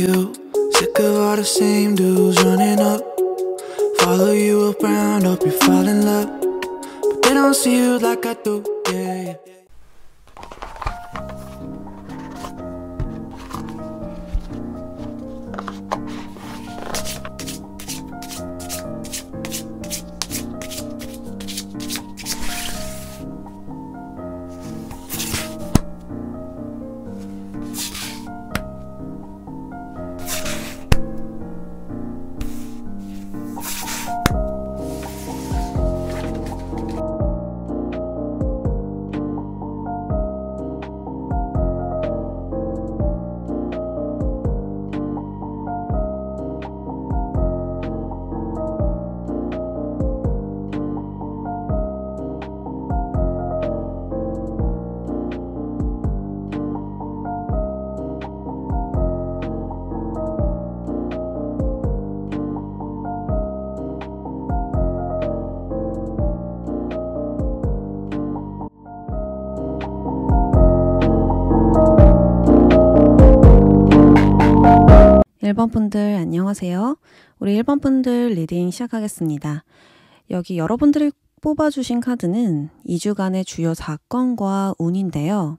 you. Sick of all the same dudes running up. Follow you around, hope you fall in love. But they don't see you like I do, 1번 분들 안녕하세요. 우리 1번 분들 reading 시작하겠습니다. 여기 여러분들이 뽑아주신 카드는 2주간의 주요 사건과 운인데요.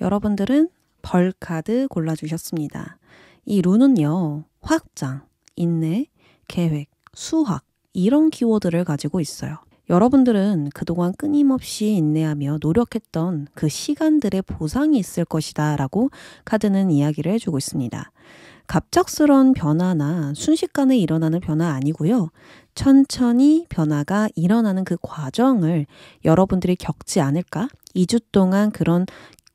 여러분들은 벌 카드 골라주셨습니다. 이 룬은요, 확장, 인내, 계획, 수확, 이런 키워드를 가지고 있어요. 여러분들은 그동안 끊임없이 인내하며 노력했던 그 시간들의 보상이 있을 것이다 라고 카드는 이야기를 해주고 있습니다. 갑작스런 변화나 순식간에 일어나는 변화 아니고요. 천천히 변화가 일어나는 그 과정을 여러분들이 겪지 않을까? 2주 동안 그런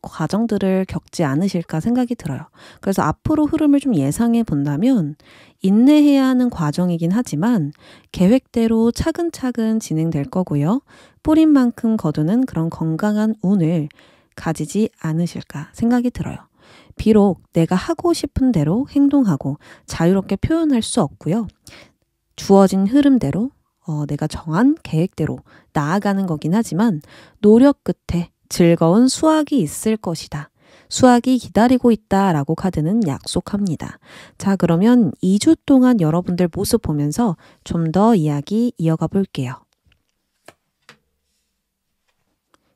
과정들을 겪지 않으실까 생각이 들어요. 그래서 앞으로 흐름을 좀 예상해 본다면 인내해야 하는 과정이긴 하지만 계획대로 차근차근 진행될 거고요. 뿌린 만큼 거두는 그런 건강한 운을 가지지 않으실까 생각이 들어요. 비록 내가 하고 싶은 대로 행동하고 자유롭게 표현할 수 없고요. 주어진 흐름대로 어, 내가 정한 계획대로 나아가는 거긴 하지만 노력 끝에 즐거운 수확이 있을 것이다. 수학이 기다리고 있다 라고 카드는 약속합니다. 자, 그러면 2주 동안 여러분들 모습 보면서 좀 더 이야기 이어가 볼게요.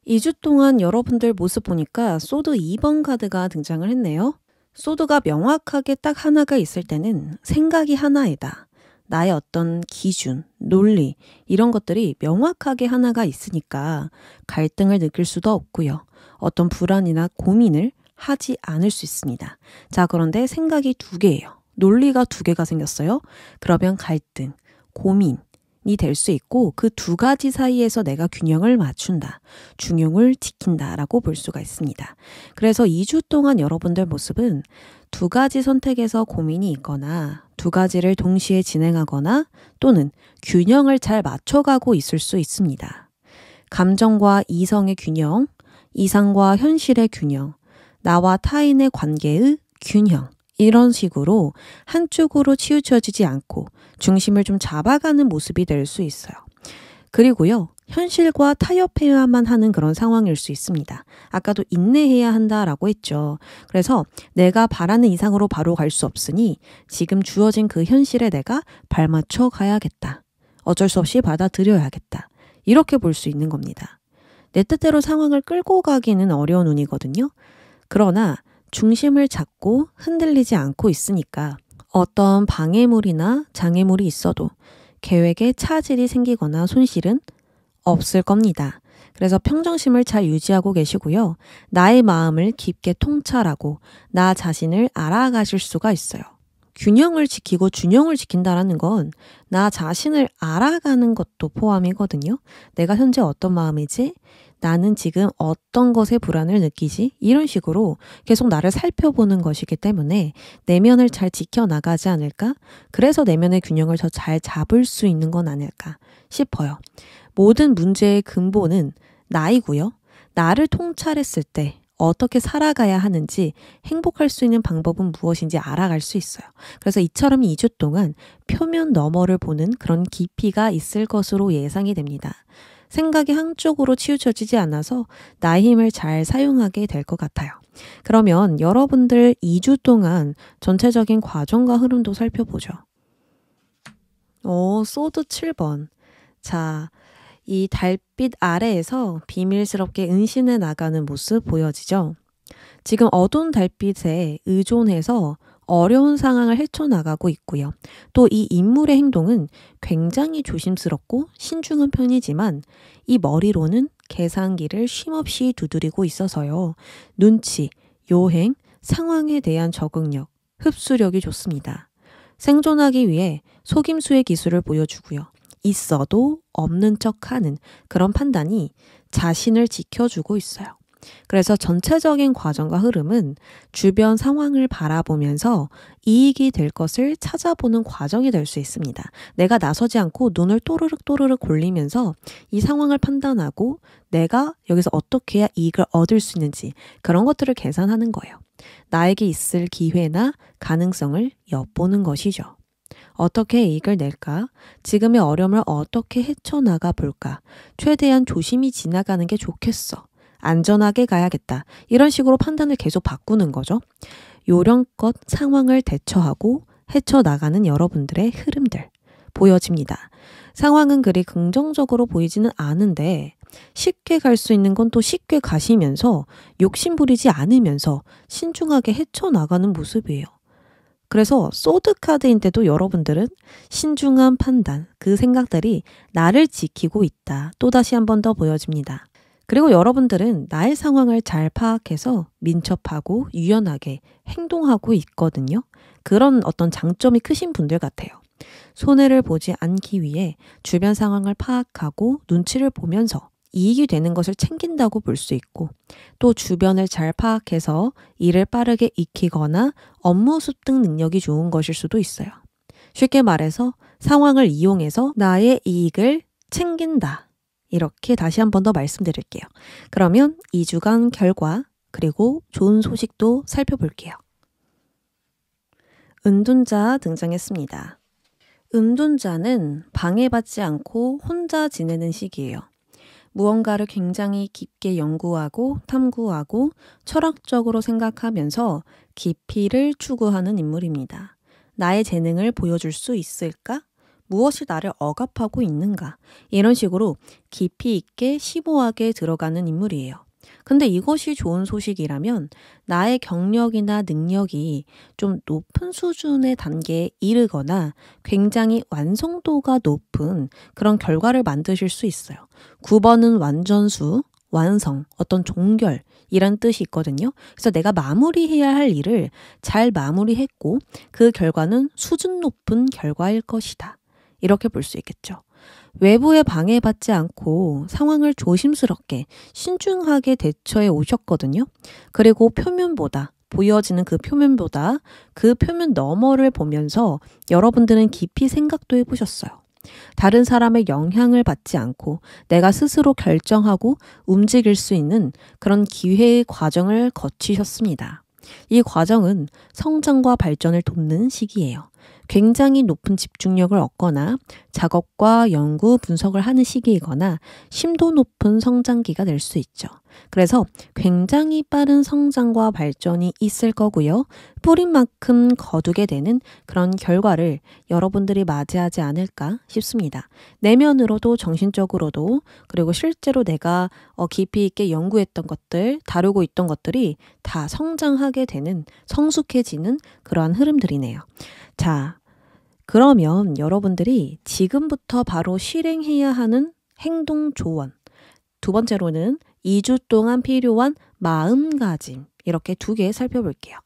2주 동안 여러분들 모습 보니까 소드 2번 카드가 등장을 했네요. 소드가 명확하게 딱 하나가 있을 때는 생각이 하나이다. 나의 어떤 기준, 논리, 이런 것들이 명확하게 하나가 있으니까 갈등을 느낄 수도 없고요. 어떤 불안이나 고민을 하지 않을 수 있습니다. 자, 그런데 생각이 두 개예요. 논리가 두 개가 생겼어요. 그러면 갈등, 고민, 이 될 수 있고 그 두 가지 사이에서 내가 균형을 맞춘다. 중용을 지킨다라고 볼 수가 있습니다. 그래서 2주 동안 여러분들 모습은 두 가지 선택에서 고민이 있거나 두 가지를 동시에 진행하거나 또는 균형을 잘 맞춰가고 있을 수 있습니다. 감정과 이성의 균형, 이상과 현실의 균형, 나와 타인의 관계의 균형, 이런 식으로 한쪽으로 치우쳐지지 않고 중심을 좀 잡아가는 모습이 될 수 있어요. 그리고요, 현실과 타협해야만 하는 그런 상황일 수 있습니다. 아까도 인내해야 한다라고 했죠. 그래서 내가 바라는 이상으로 바로 갈 수 없으니 지금 주어진 그 현실에 내가 발맞춰 가야겠다. 어쩔 수 없이 받아들여야겠다. 이렇게 볼 수 있는 겁니다. 내 뜻대로 상황을 끌고 가기는 어려운 운이거든요. 그러나 중심을 잡고 흔들리지 않고 있으니까 어떤 방해물이나 장애물이 있어도 계획에 차질이 생기거나 손실은 없을 겁니다. 그래서 평정심을 잘 유지하고 계시고요. 나의 마음을 깊게 통찰하고 나 자신을 알아가실 수가 있어요. 균형을 지키고 준영을 지킨다라는 건 나 자신을 알아가는 것도 포함이거든요. 내가 현재 어떤 마음이지? 나는 지금 어떤 것에 불안을 느끼지? 이런 식으로 계속 나를 살펴보는 것이기 때문에 내면을 잘 지켜나가지 않을까? 그래서 내면의 균형을 더 잘 잡을 수 있는 건 아닐까 싶어요. 모든 문제의 근본은 나이고요. 나를 통찰했을 때 어떻게 살아가야 하는지 행복할 수 있는 방법은 무엇인지 알아갈 수 있어요. 그래서 이처럼 2주 동안 표면 너머를 보는 그런 깊이가 있을 것으로 예상이 됩니다. 생각이 한쪽으로 치우쳐지지 않아서 나의 힘을 잘 사용하게 될 것 같아요. 그러면 여러분들 2주 동안 전체적인 과정과 흐름도 살펴보죠. 오, 소드 7번. 자, 이 달빛 아래에서 비밀스럽게 은신해 나가는 모습 보여지죠? 지금 어두운 달빛에 의존해서 어려운 상황을 헤쳐나가고 있고요. 또 이 인물의 행동은 굉장히 조심스럽고 신중한 편이지만 이 머리로는 계산기를 쉼없이 두드리고 있어서요. 눈치, 요행, 상황에 대한 적응력, 흡수력이 좋습니다. 생존하기 위해 속임수의 기술을 보여주고요. 있어도 없는 척 하는 그런 판단이 자신을 지켜주고 있어요. 그래서 전체적인 과정과 흐름은 주변 상황을 바라보면서 이익이 될 것을 찾아보는 과정이 될 수 있습니다. 내가 나서지 않고 눈을 또르륵 또르륵 골리면서 이 상황을 판단하고 내가 여기서 어떻게 해야 이익을 얻을 수 있는지 그런 것들을 계산하는 거예요. 나에게 있을 기회나 가능성을 엿보는 것이죠. 어떻게 이익을 낼까? 지금의 어려움을 어떻게 헤쳐나가 볼까? 최대한 조심히 지나가는 게 좋겠어. 안전하게 가야겠다. 이런 식으로 판단을 계속 바꾸는 거죠. 요령껏 상황을 대처하고 헤쳐나가는 여러분들의 흐름들 보여집니다. 상황은 그리 긍정적으로 보이지는 않은데 쉽게 갈 수 있는 건 또 쉽게 가시면서 욕심 부리지 않으면서 신중하게 헤쳐나가는 모습이에요. 그래서 소드 카드인데도 여러분들은 신중한 판단, 그 생각들이 나를 지키고 있다. 또다시 한 번 더 보여집니다. 그리고 여러분들은 나의 상황을 잘 파악해서 민첩하고 유연하게 행동하고 있거든요. 그런 어떤 장점이 크신 분들 같아요. 손해를 보지 않기 위해 주변 상황을 파악하고 눈치를 보면서 이익이 되는 것을 챙긴다고 볼 수 있고 또 주변을 잘 파악해서 일을 빠르게 익히거나 업무 습득 능력이 좋은 것일 수도 있어요. 쉽게 말해서 상황을 이용해서 나의 이익을 챙긴다. 이렇게 다시 한 번 더 말씀드릴게요. 그러면 2주간 결과 그리고 좋은 소식도 살펴볼게요. 은둔자 등장했습니다. 은둔자는 방해받지 않고 혼자 지내는 시기예요. 무언가를 굉장히 깊게 연구하고 탐구하고 철학적으로 생각하면서 깊이를 추구하는 인물입니다. 나의 재능을 보여줄 수 있을까? 무엇이 나를 억압하고 있는가? 이런 식으로 깊이 있게 심오하게 들어가는 인물이에요. 근데 이것이 좋은 소식이라면 나의 경력이나 능력이 좀 높은 수준의 단계에 이르거나 굉장히 완성도가 높은 그런 결과를 만드실 수 있어요. 9번은 완전수, 완성, 어떤 종결, 이란 뜻이 있거든요. 그래서 내가 마무리해야 할 일을 잘 마무리했고 그 결과는 수준 높은 결과일 것이다. 이렇게 볼 수 있겠죠. 외부에 방해받지 않고 상황을 조심스럽게 신중하게 대처해 오셨거든요. 그리고 표면보다 보여지는 그 표면보다 그 표면 너머를 보면서 여러분들은 깊이 생각도 해보셨어요. 다른 사람의 영향을 받지 않고 내가 스스로 결정하고 움직일 수 있는 그런 기회의 과정을 거치셨습니다. 이 과정은 성장과 발전을 돕는 시기예요. 굉장히 높은 집중력을 얻거나 작업과 연구, 분석을 하는 시기이거나 심도 높은 성장기가 될 수 있죠. 그래서 굉장히 빠른 성장과 발전이 있을 거고요. 뿌린 만큼 거두게 되는 그런 결과를 여러분들이 맞이하지 않을까 싶습니다. 내면으로도 정신적으로도 그리고 실제로 내가 어, 깊이 있게 연구했던 것들, 다루고 있던 것들이 다 성장하게 되는 성숙해지는 그러한 흐름들이네요. 자, 그러면 여러분들이 지금부터 바로 실행해야 하는 행동 조언. 두 번째로는 2주 동안 필요한 마음가짐. 이렇게 두 개 살펴볼게요.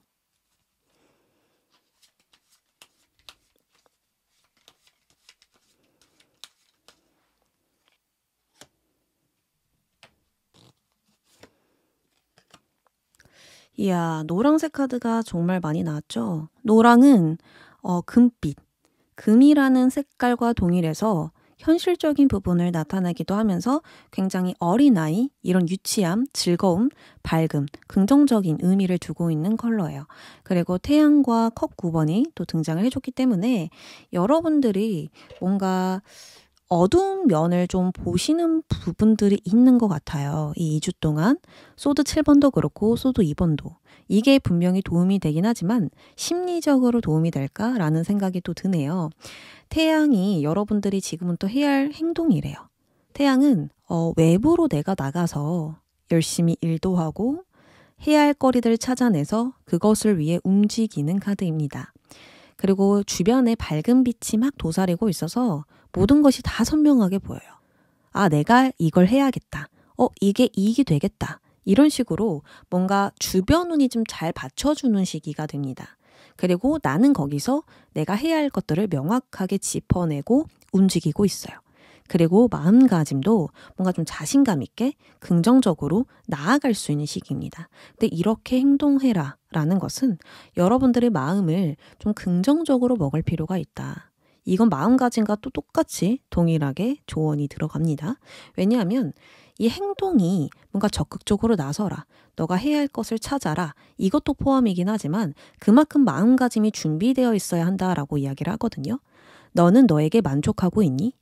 이야, 노랑색 카드가 정말 많이 나왔죠? 노랑은 어, 금빛, 금이라는 색깔과 동일해서 현실적인 부분을 나타내기도 하면서 굉장히 어린아이, 이런 유치함, 즐거움, 밝음, 긍정적인 의미를 두고 있는 컬러예요. 그리고 태양과 컵 9번이 또 등장을 해줬기 때문에 여러분들이 뭔가 어두운 면을 좀 보시는 부분들이 있는 것 같아요. 이 2주 동안. sword 7번도 그렇고, sword 2번도. 이게 분명히 도움이 되긴 하지만 심리적으로 도움이 될까라는 생각이 또 드네요. 태양이 여러분들이 지금은 또 해야 할 행동이래요. 태양은 어, 외부로 내가 나가서 열심히 일도 하고 해야 할 거리들을 찾아내서 그것을 위해 움직이는 카드입니다. 그리고 주변에 밝은 빛이 막 도사리고 있어서 모든 것이 다 선명하게 보여요. 아, 내가 이걸 해야겠다. 어, 이게 이익이 되겠다. 이런 식으로 뭔가 주변 운이 좀 잘 받쳐주는 시기가 됩니다. 그리고 나는 거기서 내가 해야 할 것들을 명확하게 짚어내고 움직이고 있어요. 그리고 마음가짐도 뭔가 좀 자신감 있게 긍정적으로 나아갈 수 있는 시기입니다. 근데 이렇게 행동해라 라는 것은 여러분들의 마음을 좀 긍정적으로 먹을 필요가 있다. 이건 마음가짐과 또 똑같이 동일하게 조언이 들어갑니다. 왜냐하면 이 행동이 뭔가 적극적으로 나서라. 너가 해야 할 것을 찾아라. 이것도 포함이긴 하지만 그만큼 마음가짐이 준비되어 있어야 한다라고 이야기를 하거든요. 너는 너에게 만족하고 있니?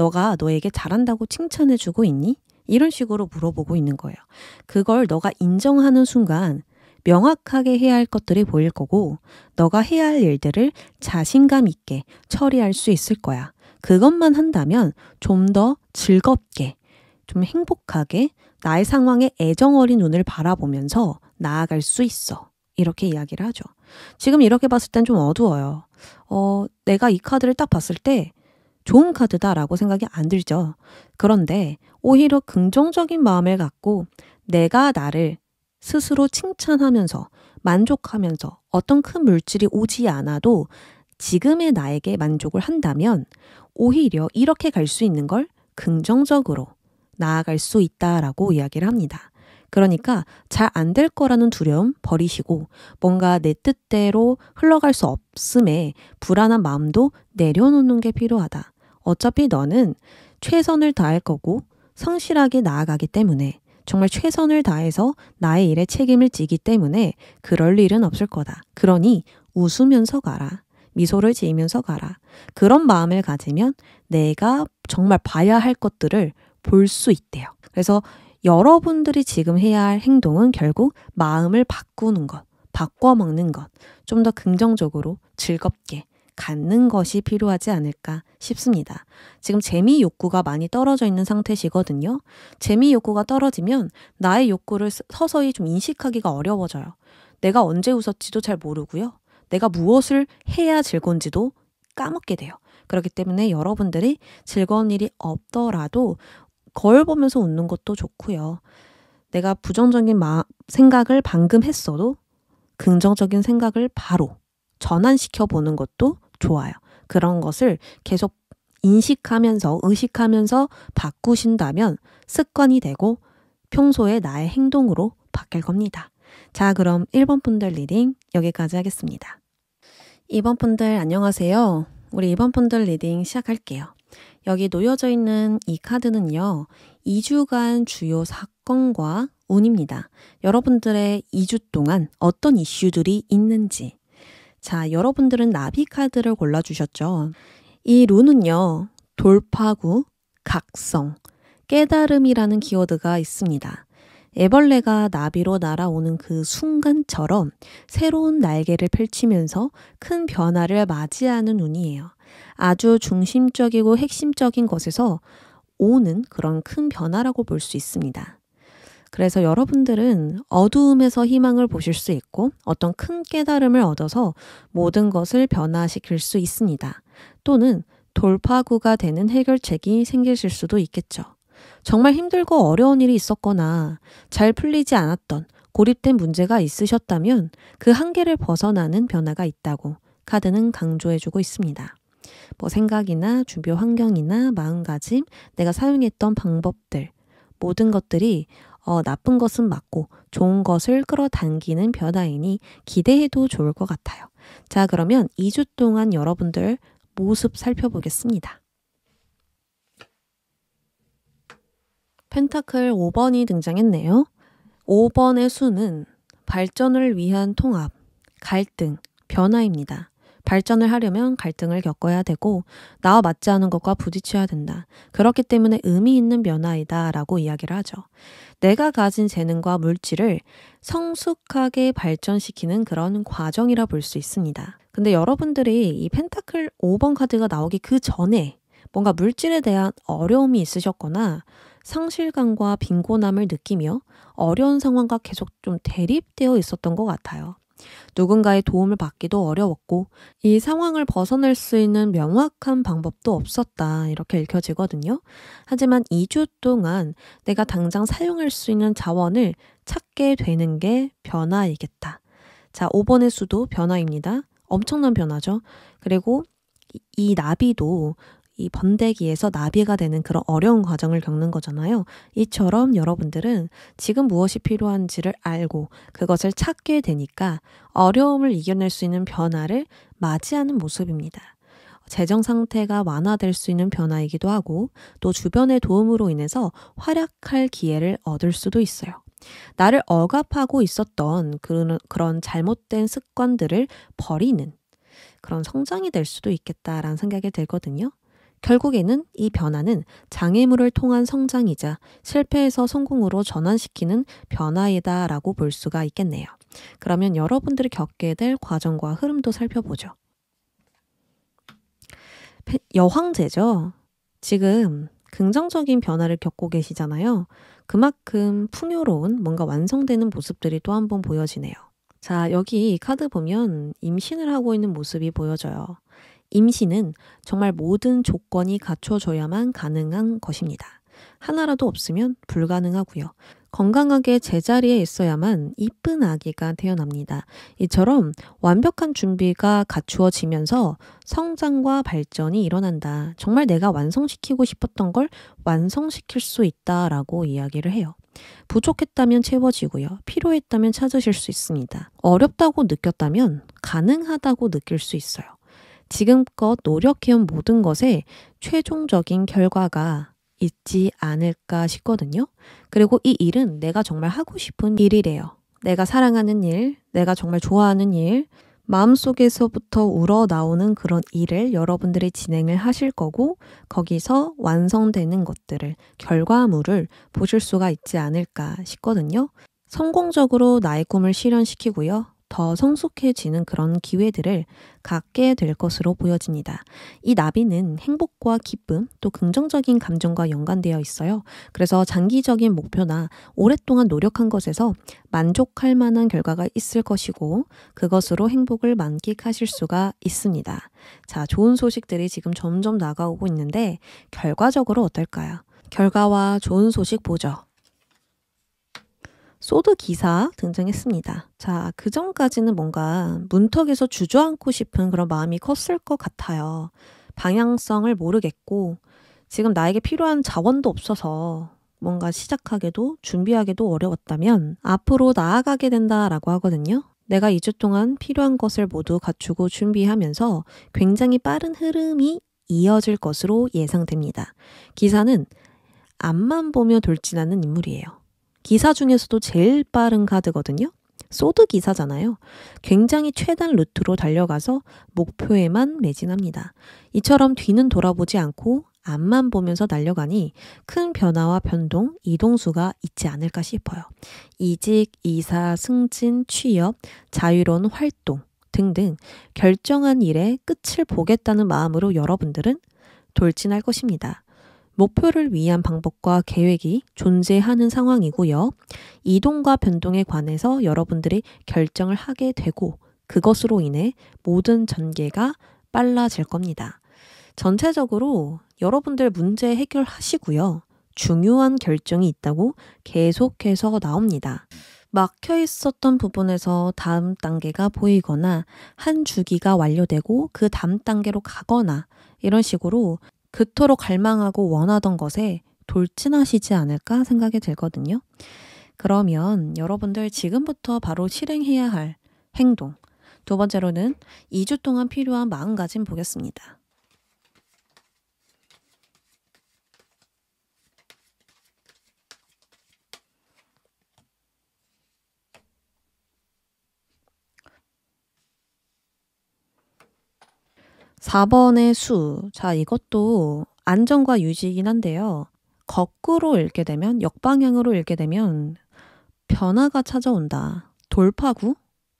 너가 너에게 잘한다고 칭찬해주고 있니? 이런 식으로 물어보고 있는 거예요. 그걸 너가 인정하는 순간 명확하게 해야 할 것들이 보일 거고, 너가 해야 할 일들을 자신감 있게 처리할 수 있을 거야. 그것만 한다면 좀 더 즐겁게, 좀 행복하게 나의 상황에 애정 어린 눈을 바라보면서 나아갈 수 있어. 이렇게 이야기를 하죠. 지금 이렇게 봤을 땐 좀 어두워요. 어, 내가 이 카드를 딱 봤을 때 좋은 카드다라고 생각이 안 들죠. 그런데 오히려 긍정적인 마음을 갖고 내가 나를 스스로 칭찬하면서 만족하면서 어떤 큰 물질이 오지 않아도 지금의 나에게 만족을 한다면 오히려 이렇게 갈 수 있는 걸 긍정적으로 나아갈 수 있다라고 이야기를 합니다. 그러니까 잘 안 될 거라는 두려움 버리시고 뭔가 내 뜻대로 흘러갈 수 없음에 불안한 마음도 내려놓는 게 필요하다. 어차피 너는 최선을 다할 거고 성실하게 나아가기 때문에 정말 최선을 다해서 나의 일에 책임을 지기 때문에 그럴 일은 없을 거다. 그러니 웃으면서 가라. 미소를 지으면서 가라. 그런 마음을 가지면 내가 정말 봐야 할 것들을 볼 수 있대요. 그래서 여러분들이 지금 해야 할 행동은 결국 마음을 바꾸는 것, 바꿔 먹는 것, 좀 더 긍정적으로 즐겁게 갖는 것이 필요하지 않을까 싶습니다. 지금 재미 욕구가 많이 떨어져 있는 상태시거든요. 재미 욕구가 떨어지면 나의 욕구를 서서히 좀 인식하기가 어려워져요. 내가 언제 웃었지도 잘 모르고요. 내가 무엇을 해야 즐거운지도 까먹게 돼요. 그렇기 때문에 여러분들이 즐거운 일이 없더라도 거울 보면서 웃는 것도 좋고요. 내가 부정적인 마, 생각을 방금 했어도 긍정적인 생각을 바로 전환시켜 보는 것도 좋아요. 그런 것을 계속 인식하면서 의식하면서 바꾸신다면 습관이 되고 평소에 나의 행동으로 바뀔 겁니다. 자, 그럼 1번 분들 reading 여기까지 하겠습니다. 2번 분들 안녕하세요. 우리 2번 분들 reading 시작할게요. 여기 놓여져 있는 이 카드는요, 2주간 주요 사건과 운입니다. 여러분들의 2주 동안 어떤 이슈들이 있는지, 자, 여러분들은 나비 카드를 골라주셨죠. 이 룬은요, 돌파구, 각성, 깨달음이라는 키워드가 있습니다. 애벌레가 나비로 날아오는 그 순간처럼 새로운 날개를 펼치면서 큰 변화를 맞이하는 운이에요. 아주 중심적이고 핵심적인 것에서 오는 그런 큰 변화라고 볼 수 있습니다. 그래서 여러분들은 어두움에서 희망을 보실 수 있고 어떤 큰 깨달음을 얻어서 모든 것을 변화시킬 수 있습니다. 또는 돌파구가 되는 해결책이 생기실 수도 있겠죠. 정말 힘들고 어려운 일이 있었거나 잘 풀리지 않았던 고립된 문제가 있으셨다면 그 한계를 벗어나는 변화가 있다고 카드는 강조해주고 있습니다. 뭐 생각이나 주변 환경이나 마음가짐, 내가 사용했던 방법들, 모든 것들이 어, 나쁜 것은 맞고 좋은 것을 끌어당기는 변화이니 기대해도 좋을 것 같아요. 자, 그러면 2주 동안 여러분들 모습 살펴보겠습니다. 펜타클 5번이 등장했네요. 5번의 수는 발전을 위한 통합, 갈등, 변화입니다. 발전을 하려면 갈등을 겪어야 되고 나와 맞지 않은 것과 부딪혀야 된다. 그렇기 때문에 의미 있는 변화이다 라고 이야기를 하죠. 내가 가진 재능과 물질을 성숙하게 발전시키는 그런 과정이라 볼 수 있습니다. 근데 여러분들이 이 펜타클 5번 카드가 나오기 그 전에 뭔가 물질에 대한 어려움이 있으셨거나 상실감과 빈곤함을 느끼며 어려운 상황과 계속 좀 대립되어 있었던 것 같아요. 누군가의 도움을 받기도 어려웠고 이 상황을 벗어날 수 있는 명확한 방법도 없었다. 이렇게 읽혀지거든요. 하지만 2주 동안 내가 당장 사용할 수 있는 자원을 찾게 되는 게 변화이겠다. 자, 5번의 수도 변화입니다. 엄청난 변화죠. 그리고 이 나비도 이 번데기에서 나비가 되는 그런 어려운 과정을 겪는 거잖아요. 이처럼 여러분들은 지금 무엇이 필요한지를 알고 그것을 찾게 되니까 어려움을 이겨낼 수 있는 변화를 맞이하는 모습입니다. 재정 상태가 완화될 수 있는 변화이기도 하고 또 주변의 도움으로 인해서 활약할 기회를 얻을 수도 있어요. 나를 억압하고 있었던 그런, 그런 잘못된 습관들을 버리는 그런 성장이 될 수도 있겠다라는 생각이 들거든요. 결국에는 이 변화는 장애물을 통한 성장이자 실패에서 성공으로 전환시키는 변화이다라고 볼 수가 있겠네요. 그러면 여러분들이 겪게 될 과정과 흐름도 살펴보죠. 여황제죠. 지금 긍정적인 변화를 겪고 계시잖아요. 그만큼 풍요로운 뭔가 완성되는 모습들이 또 한 번 보여지네요. 자, 여기 카드 보면 임신을 하고 있는 모습이 보여져요. 임신은 정말 모든 조건이 갖춰져야만 가능한 것입니다. 하나라도 없으면 불가능하고요. 건강하게 제자리에 있어야만 이쁜 아기가 태어납니다. 이처럼 완벽한 준비가 갖추어지면서 성장과 발전이 일어난다. 정말 내가 완성시키고 싶었던 걸 완성시킬 수 있다라고 이야기를 해요. 부족했다면 채워지고요. 필요했다면 찾으실 수 있습니다. 어렵다고 느꼈다면 가능하다고 느낄 수 있어요. 지금껏 노력해온 모든 것에 최종적인 결과가 있지 않을까 싶거든요. 그리고 이 일은 내가 정말 하고 싶은 일이래요. 내가 사랑하는 일, 내가 정말 좋아하는 일, 마음속에서부터 우러나오는 그런 일을 여러분들이 진행을 하실 거고, 거기서 완성되는 것들을, 결과물을 보실 수가 있지 않을까 싶거든요. 성공적으로 나의 꿈을 실현시키고요. 더 성숙해지는 그런 기회들을 갖게 될 것으로 보여집니다. 이 나비는 행복과 기쁨 또 긍정적인 감정과 연관되어 있어요. 그래서 장기적인 목표나 오랫동안 노력한 것에서 만족할 만한 결과가 있을 것이고 그것으로 행복을 만끽하실 수가 있습니다. 자, 좋은 소식들이 지금 점점 나가오고 있는데 결과적으로 어떨까요? 결과와 좋은 소식 보죠. 소드 기사 등장했습니다. 자, 그 전까지는 뭔가 문턱에서 주저앉고 싶은 그런 마음이 컸을 것 같아요. 방향성을 모르겠고, 지금 나에게 필요한 자원도 없어서 뭔가 시작하게도 준비하기도 어려웠다면 앞으로 나아가게 된다라고 하거든요. 내가 2주 동안 필요한 것을 모두 갖추고 준비하면서 굉장히 빠른 흐름이 이어질 것으로 예상됩니다. 기사는 앞만 보며 돌진하는 인물이에요. 기사 중에서도 제일 빠른 카드거든요. 소드 기사잖아요. 굉장히 최단 루트로 달려가서 목표에만 매진합니다. 이처럼 뒤는 돌아보지 않고 앞만 보면서 날려가니 큰 변화와 변동, 이동수가 있지 않을까 싶어요. 이직, 이사, 승진, 취업, 자유로운 활동 등등 결정한 일에 끝을 보겠다는 마음으로 여러분들은 돌진할 것입니다. 목표를 위한 방법과 계획이 존재하는 상황이고요. 이동과 변동에 관해서 여러분들이 결정을 하게 되고 그것으로 인해 모든 전개가 빨라질 겁니다. 전체적으로 여러분들 문제 해결하시고요. 중요한 결정이 있다고 계속해서 나옵니다. 막혀 있었던 부분에서 다음 단계가 보이거나 한 주기가 완료되고 그 다음 단계로 가거나 이런 식으로 그토록 갈망하고 원하던 것에 돌진하시지 않을까 생각이 들거든요. 그러면 여러분들 지금부터 바로 실행해야 할 행동. 두 번째로는 2주 동안 필요한 마음가짐 보겠습니다. 4번의 수. 자, 이것도 안정과 유지이긴 한데요. 거꾸로 읽게 되면, 역방향으로 읽게 되면 변화가 찾아온다. 돌파구,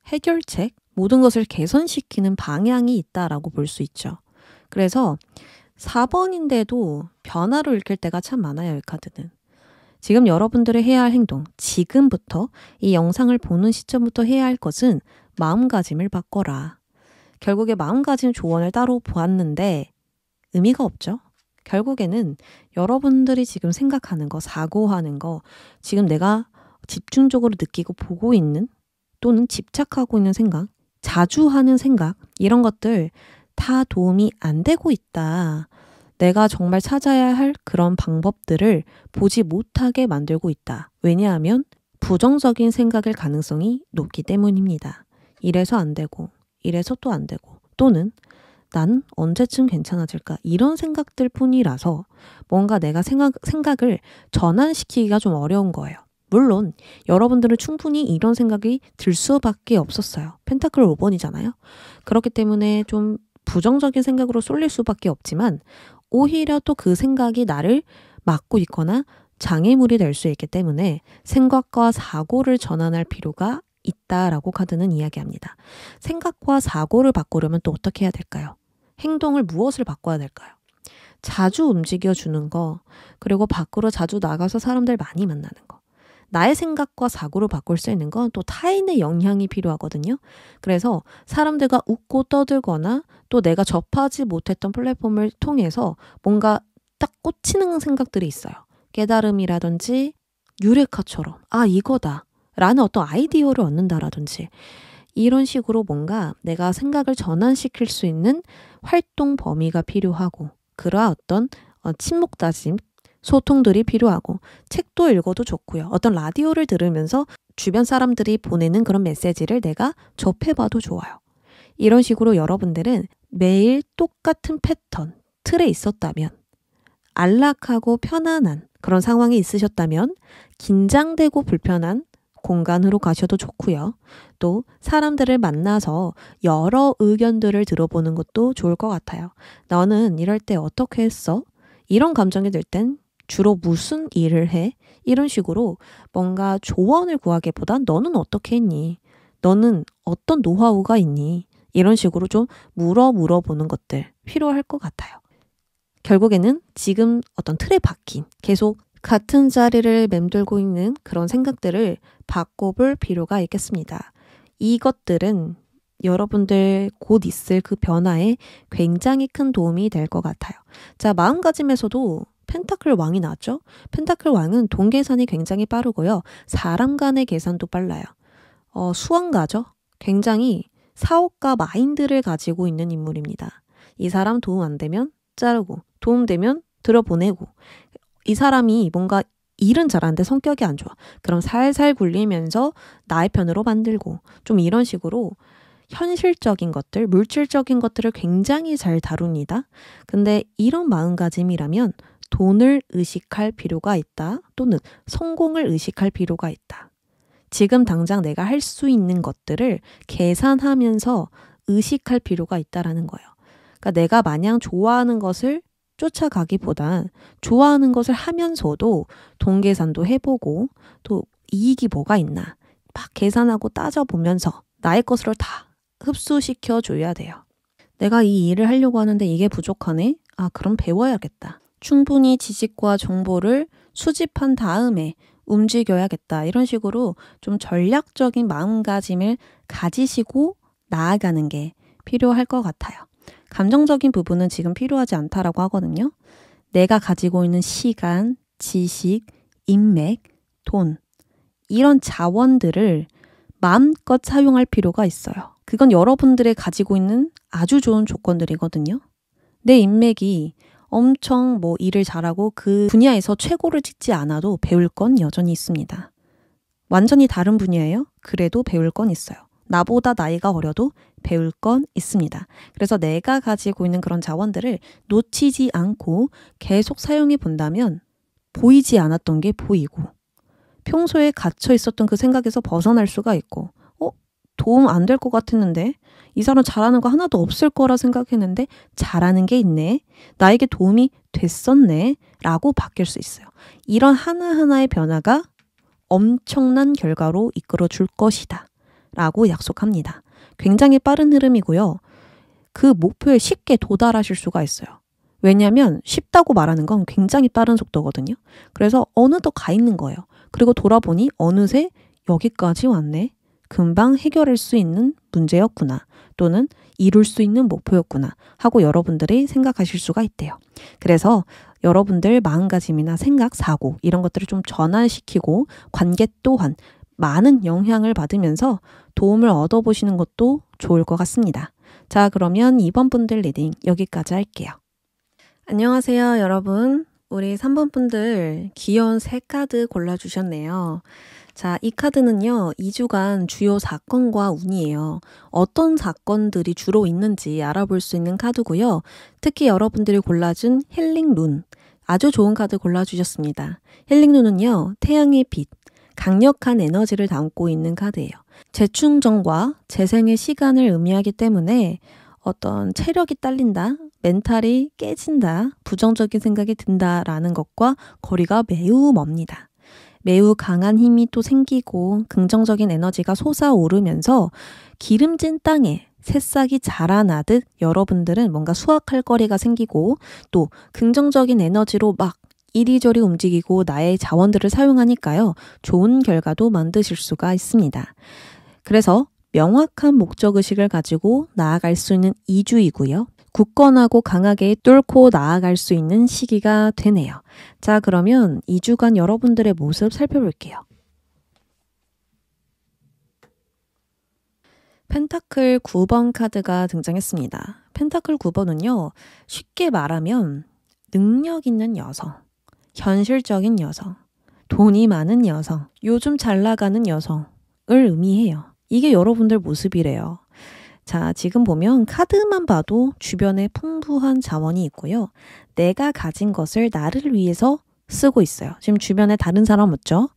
해결책, 모든 것을 개선시키는 방향이 있다라고 볼 수 있죠. 그래서 4번인데도 변화로 읽힐 때가 참 많아요, 이 카드는. 지금 여러분들이 해야 할 행동, 지금부터 이 영상을 보는 시점부터 해야 할 것은 마음가짐을 바꿔라. 결국에 마음가짐 조언을 따로 보았는데 의미가 없죠. 결국에는 여러분들이 지금 생각하는 거, 사고하는 거, 지금 내가 집중적으로 느끼고 보고 있는 또는 집착하고 있는 생각, 자주 하는 생각, 이런 것들 다 도움이 안 되고 있다. 내가 정말 찾아야 할 그런 방법들을 보지 못하게 만들고 있다. 왜냐하면 부정적인 생각일 가능성이 높기 때문입니다. 이래서 안 되고, 이래서 또 안 되고, 또는 난 언제쯤 괜찮아질까? 이런 생각들 뿐이라서 뭔가 내가 생각, 생각을 전환시키기가 좀 어려운 거예요. 물론 여러분들은 충분히 이런 생각이 들 수밖에 없었어요. 펜타클 5번이잖아요. 그렇기 때문에 좀 부정적인 생각으로 쏠릴 수밖에 없지만 오히려 또 그 생각이 나를 막고 있거나 장애물이 될 수 있기 때문에 생각과 사고를 전환할 필요가 있다라고 카드는 이야기합니다. 생각과 사고를 바꾸려면 또 어떻게 해야 될까요? 행동을 무엇을 바꿔야 될까요? 자주 움직여 주는 거, 그리고 밖으로 자주 나가서 사람들 많이 만나는 거. 나의 생각과 사고를 바꿀 수 있는 건 또 타인의 영향이 필요하거든요. 그래서 사람들과 웃고 떠들거나 또 내가 접하지 못했던 플랫폼을 통해서 뭔가 딱 꽂히는 생각들이 있어요. 깨달음이라든지 유레카처럼 아 이거다 라는 어떤 아이디어를 얻는다라든지 이런 식으로 뭔가 내가 생각을 전환시킬 수 있는 활동 범위가 필요하고 그러한 어떤 어, 침묵 다짐 소통들이 필요하고 책도 읽어도 좋고요. 어떤 라디오를 들으면서 주변 사람들이 보내는 그런 메시지를 내가 접해봐도 좋아요. 이런 식으로 여러분들은 매일 똑같은 패턴, 틀에 있었다면 안락하고 편안한 그런 상황이 있으셨다면 긴장되고 불편한 공간으로 가셔도 좋고요. 또 사람들을 만나서 여러 의견들을 들어보는 것도 좋을 것 같아요. 너는 이럴 때 어떻게 했어? 이런 감정이 들 땐 주로 무슨 일을 해? 이런 식으로 뭔가 조언을 구하기보단 너는 어떻게 했니? 너는 어떤 노하우가 있니? 이런 식으로 좀 물어 물어보는 것들 필요할 것 같아요. 결국에는 지금 어떤 틀에 박힌 계속 같은 자리를 맴돌고 있는 그런 생각들을 바꿔볼 필요가 있겠습니다. 이것들은 여러분들 곧 있을 그 변화에 굉장히 큰 도움이 될 것 같아요. 자, 마음가짐에서도 펜타클 왕이 나왔죠? 펜타클 왕은 돈 계산이 굉장히 빠르고요. 사람 간의 계산도 빨라요. 어, 수완가죠? 굉장히 사업가 마인드를 가지고 있는 인물입니다. 이 사람 도움 안 되면 자르고, 도움 되면 들어보내고, 이 사람이 뭔가 일은 잘하는데 성격이 안 좋아. 그럼 살살 굴리면서 나의 편으로 만들고 좀 이런 식으로 현실적인 것들, 물질적인 것들을 굉장히 잘 다룹니다. 근데 이런 마음가짐이라면 돈을 의식할 필요가 있다. 또는 성공을 의식할 필요가 있다. 지금 당장 내가 할 수 있는 것들을 계산하면서 의식할 필요가 있다라는 거예요. 그러니까 내가 마냥 좋아하는 것을 쫓아가기보단 좋아하는 것을 하면서도 돈 계산도 해보고 또 이익이 뭐가 있나 막 계산하고 따져보면서 나의 것으로 다 흡수시켜 줘야 돼요. 내가 이 일을 하려고 하는데 이게 부족하네? 아, 그럼 배워야겠다. 충분히 지식과 정보를 수집한 다음에 움직여야겠다. 이런 식으로 좀 전략적인 마음가짐을 가지시고 나아가는 게 필요할 것 같아요. 감정적인 부분은 지금 필요하지 않다라고 하거든요. 내가 가지고 있는 시간, 지식, 인맥, 돈, 이런 자원들을 마음껏 사용할 필요가 있어요. 그건 여러분들의 가지고 있는 아주 좋은 조건들이거든요. 내 인맥이 엄청 뭐 일을 잘하고 그 분야에서 최고를 찍지 않아도 배울 건 여전히 있습니다. 완전히 다른 분야예요? 그래도 배울 건 있어요. 나보다 나이가 어려도 배울 건 있습니다. 그래서 내가 가지고 있는 그런 자원들을 놓치지 않고 계속 사용해 본다면 보이지 않았던 게 보이고 평소에 갇혀 있었던 그 생각에서 벗어날 수가 있고 어? 도움 안 될 것 같았는데 이 사람 잘하는 거 하나도 없을 거라 생각했는데 잘하는 게 있네. 나에게 도움이 됐었네. 라고 바뀔 수 있어요. 이런 하나하나의 변화가 엄청난 결과로 이끌어 줄 것이다. 라고 약속합니다. 굉장히 빠른 흐름이고요. 그 목표에 쉽게 도달하실 수가 있어요. 왜냐하면 쉽다고 말하는 건 굉장히 빠른 속도거든요. 그래서 어느덧 가 있는 거예요. 그리고 돌아보니 어느새 여기까지 왔네. 금방 해결할 수 있는 문제였구나. 또는 이룰 수 있는 목표였구나. 하고 여러분들이 생각하실 수가 있대요. 그래서 여러분들 마음가짐이나 생각, 사고 이런 것들을 좀 전환시키고 관계 또한 많은 영향을 받으면서 도움을 얻어보시는 것도 좋을 것 같습니다. 자, 그러면 2번 분들 reading 여기까지 할게요. 안녕하세요, 여러분. 우리 3번 분들 귀여운 새 카드 골라주셨네요. 자, 이 카드는요, 2주간 주요 사건과 운이에요. 어떤 사건들이 주로 있는지 알아볼 수 있는 카드고요. 특히 여러분들이 골라준 healing rune. 아주 좋은 카드 골라주셨습니다. healing rune은요, 태양의 빛, 강력한 에너지를 담고 있는 카드예요. 재충전과 재생의 시간을 의미하기 때문에 어떤 체력이 딸린다, 멘탈이 깨진다, 부정적인 생각이 든다라는 것과 거리가 매우 멉니다. 매우 강한 힘이 또 생기고 긍정적인 에너지가 솟아오르면서 기름진 땅에 새싹이 자라나듯 여러분들은 뭔가 수확할 거리가 생기고 또 긍정적인 에너지로 막 이리저리 움직이고 나의 자원들을 사용하니까요. 좋은 결과도 만드실 수가 있습니다. 그래서 명확한 목적의식을 가지고 나아갈 수 있는 2주이고요. 굳건하고 강하게 뚫고 나아갈 수 있는 시기가 되네요. 자, 그러면 2주간 여러분들의 모습 살펴볼게요. 펜타클 9번 카드가 등장했습니다. 펜타클 9번은요, 쉽게 말하면 능력 있는 여성, 현실적인 여성, 돈이 많은 여성, 요즘 잘 나가는 여성을 의미해요. 이게 여러분들 모습이래요. 자, 지금 보면 카드만 봐도 주변에 풍부한 자원이 있고요. 내가 가진 것을 나를 위해서 쓰고 있어요. 지금 주변에 다른 사람 없죠?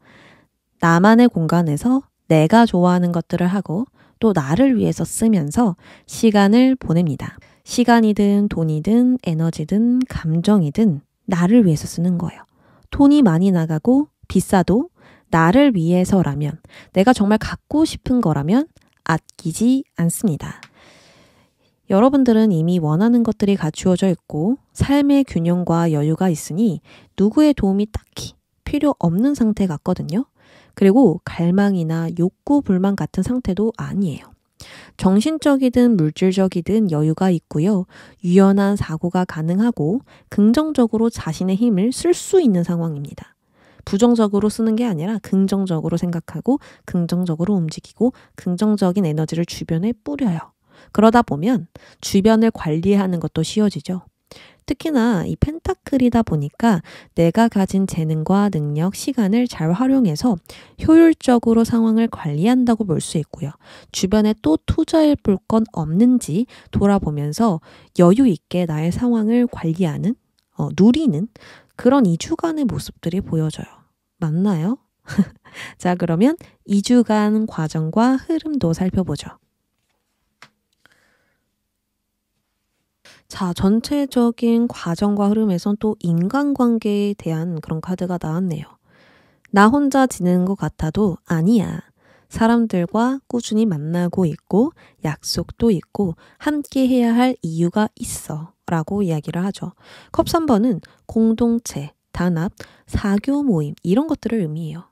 나만의 공간에서 내가 좋아하는 것들을 하고 또 나를 위해서 쓰면서 시간을 보냅니다. 시간이든 돈이든 에너지든 감정이든 나를 위해서 쓰는 거예요. 돈이 많이 나가고 비싸도 나를 위해서라면 내가 정말 갖고 싶은 거라면 아끼지 않습니다. 여러분들은 이미 원하는 것들이 갖추어져 있고 삶의 균형과 여유가 있으니 누구의 도움이 딱히 필요 없는 상태 같거든요. 그리고 갈망이나 욕구, 불만 같은 상태도 아니에요. 정신적이든 물질적이든 여유가 있고요. 유연한 사고가 가능하고 긍정적으로 자신의 힘을 쓸 수 있는 상황입니다. 부정적으로 쓰는 게 아니라 긍정적으로 생각하고 긍정적으로 움직이고 긍정적인 에너지를 주변에 뿌려요. 그러다 보면 주변을 관리하는 것도 쉬워지죠. 특히나 이 펜타클이다 보니까 내가 가진 재능과 능력, 시간을 잘 활용해서 효율적으로 상황을 관리한다고 볼 수 있고요. 주변에 또 투자해 볼 건 없는지 돌아보면서 여유 있게 나의 상황을 관리하는, 어, 누리는 그런 2주간의 모습들이 보여져요. 맞나요? 자, 그러면 2주간 과정과 흐름도 살펴보죠. 자, 전체적인 과정과 흐름에선 또 인간관계에 대한 그런 카드가 나왔네요. 나 혼자 지내는 것 같아도 아니야. 사람들과 꾸준히 만나고 있고 약속도 있고 함께 해야 할 이유가 있어. 라고 이야기를 하죠. 컵 3번은 공동체, 단합, 사교 모임, 이런 것들을 의미해요.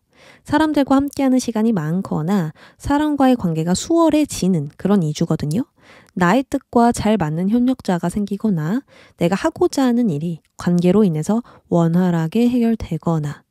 사람들과 함께하는 시간이 많거나 사람과의 관계가 수월해지는 그런 이주거든요. 나의 뜻과 잘 맞는 협력자가 생기거나 내가 하고자 하는 일이 관계로 인해서 원활하게 해결되거나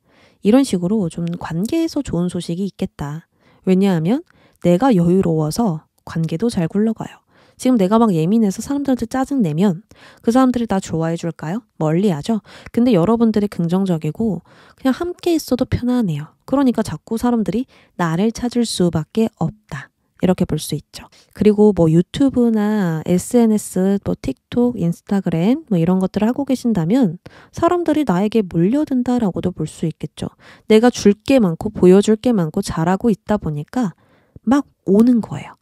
이런 식으로 좀 관계에서 좋은 소식이 있겠다. 왜냐하면 내가 여유로워서 관계도 잘 굴러가요. 지금 내가 막 예민해서 사람들한테 짜증내면 그 사람들이 나 좋아해 줄까요? 멀리 하죠? 근데 여러분들이 긍정적이고 그냥 함께 있어도 편안해요. 그러니까 자꾸 사람들이 나를 찾을 수밖에 없다. 이렇게 볼 수 있죠. 그리고 뭐 유튜브나 SNS, 뭐 틱톡, 인스타그램 뭐 이런 것들을 하고 계신다면 사람들이 나에게 몰려든다라고도 볼 수 있겠죠. 내가 줄 게 많고 보여줄 게 많고 잘하고 있다 보니까 막 오는 거예요.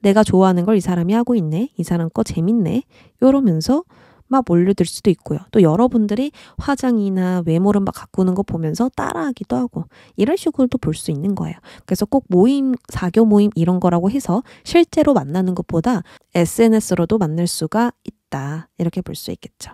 내가 좋아하는 걸 이 사람이 하고 있네. 이 사람 거 재밌네. 이러면서 막 몰려들 수도 있고요. 또 여러분들이 화장이나 외모를 막 가꾸는 거 보면서 따라하기도 하고 이런 식으로도 볼 수 있는 거예요. 그래서 꼭 모임, 사교 모임 이런 거라고 해서 실제로 만나는 것보다 SNS로도 만날 수가 있다. 이렇게 볼 수 있겠죠.